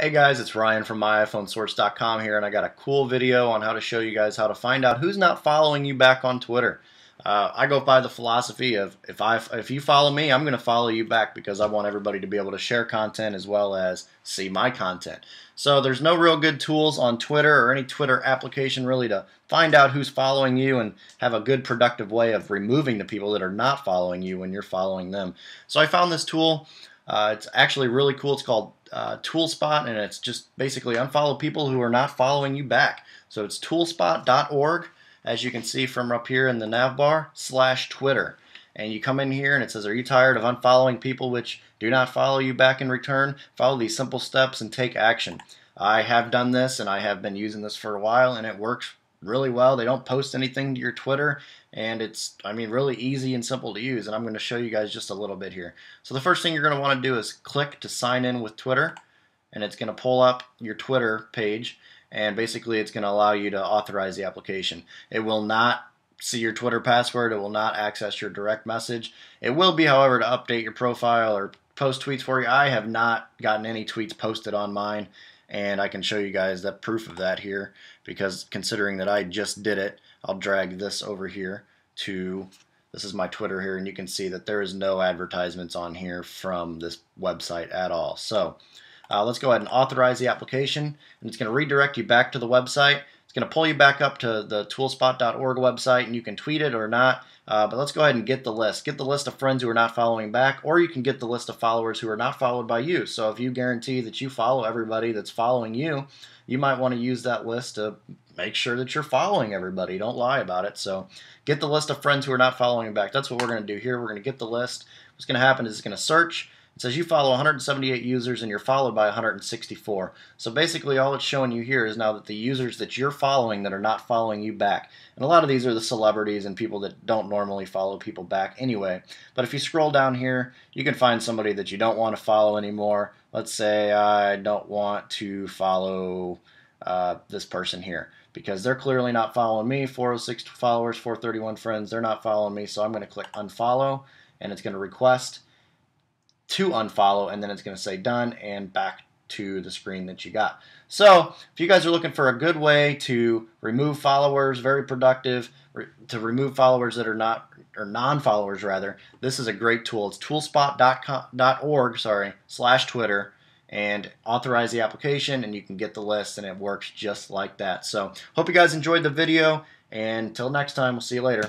Hey guys, it's Ryan from myiPhoneSource.com here, and I got a cool video on how to show you guys how to find out who's not following you back on Twitter. Uh, I go by the philosophy of if I if you follow me, I'm going to follow you back because I want everybody to be able to share content as well as see my content. So there's no real good tools on Twitter or any Twitter application really to find out who's following you and have a good productive way of removing the people that are not following you when you're following them. So I found this tool. Uh, it's actually really cool. It's called uh, Toolspot, and it's just basically unfollow people who are not following you back. So it's toolspot.org, as you can see from up here in the nav bar, slash Twitter. And you come in here and it says, Are you tired of unfollowing people which do not follow you back in return? Follow these simple steps and take action. I have done this and I have been using this for a while and it works really well. They don't post anything to your Twitter, and it's, I mean, really easy and simple to use. And I'm going to show you guys just a little bit here. So the first thing you're going to want to do is click to sign in with Twitter, and it's going to pull up your Twitter page, and basically it's going to allow you to authorize the application. It will not see your Twitter password. It will not access your direct message. It will be, however, to update your profile or post tweets for you. I have not gotten any tweets posted on mine and I can show you guys that proof of that here because considering that I just did it I'll drag this over here to this is my Twitter here and you can see that there is no advertisements on here from this website at all so uh, let's go ahead and authorize the application and it's going to redirect you back to the website it's going to pull you back up to the toolspot.org website and you can tweet it or not. Uh, but let's go ahead and get the list. Get the list of friends who are not following back, or you can get the list of followers who are not followed by you. So if you guarantee that you follow everybody that's following you, you might want to use that list to make sure that you're following everybody. Don't lie about it. So get the list of friends who are not following back. That's what we're going to do here. We're going to get the list. What's going to happen is it's going to search it says you follow 178 users and you're followed by 164. So basically all it's showing you here is now that the users that you're following that are not following you back. And a lot of these are the celebrities and people that don't normally follow people back anyway. But if you scroll down here, you can find somebody that you don't want to follow anymore. Let's say I don't want to follow uh, this person here because they're clearly not following me. 406 followers, 431 friends, they're not following me. So I'm going to click unfollow and it's going to request to unfollow and then it's going to say done and back to the screen that you got. So if you guys are looking for a good way to remove followers, very productive, re to remove followers that are not or non-followers rather, this is a great tool. It's toolspot.org, sorry, slash Twitter and authorize the application and you can get the list and it works just like that. So hope you guys enjoyed the video and until next time, we'll see you later.